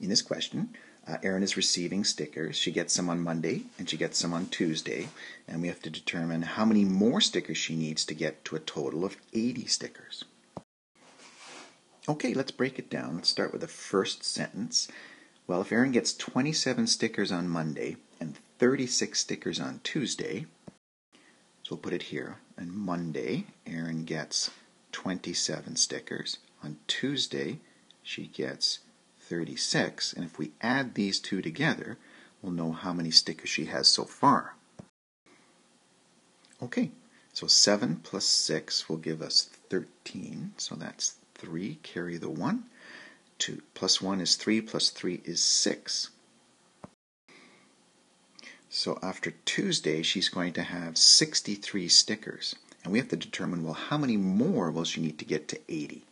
in this question, uh, Erin is receiving stickers. She gets some on Monday and she gets some on Tuesday. And we have to determine how many more stickers she needs to get to a total of 80 stickers. Okay, let's break it down. Let's start with the first sentence. Well, if Erin gets 27 stickers on Monday and 36 stickers on Tuesday, so we'll put it here. On Monday, Erin gets 27 stickers. On Tuesday, she gets 36. And if we add these two together, we'll know how many stickers she has so far. Okay, so 7 plus 6 will give us 13. So that's 3. Carry the 1. 2 plus 1 is 3, plus 3 is 6. So after Tuesday, she's going to have 63 stickers. And we have to determine, well, how many more will she need to get to 80?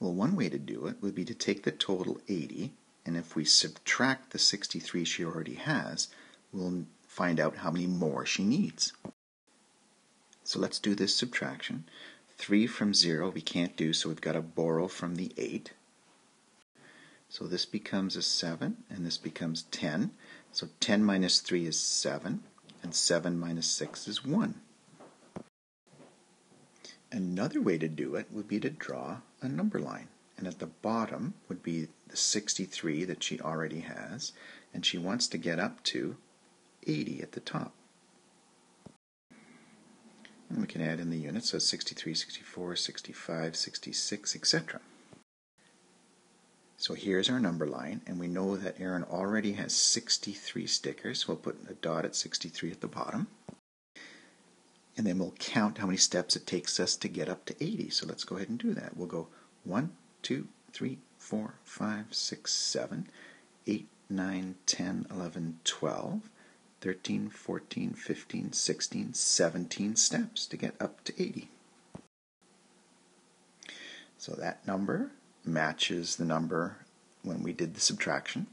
Well, one way to do it would be to take the total 80, and if we subtract the 63 she already has, we'll find out how many more she needs. So let's do this subtraction. 3 from 0 we can't do, so we've got to borrow from the 8. So this becomes a 7, and this becomes 10. So 10 minus 3 is 7, and 7 minus 6 is 1. Another way to do it would be to draw a number line. And at the bottom would be the 63 that she already has, and she wants to get up to 80 at the top. And we can add in the units, so 63, 64, 65, 66, etc. So here's our number line, and we know that Erin already has 63 stickers. We'll put a dot at 63 at the bottom and then we'll count how many steps it takes us to get up to 80. So let's go ahead and do that. We'll go 1, 2, 3, 4, 5, 6, 7, 8, 9, 10, 11, 12, 13, 14, 15, 16, 17 steps to get up to 80. So that number matches the number when we did the subtraction.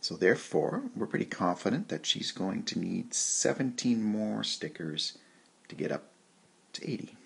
So therefore, we're pretty confident that she's going to need 17 more stickers to get up to 80.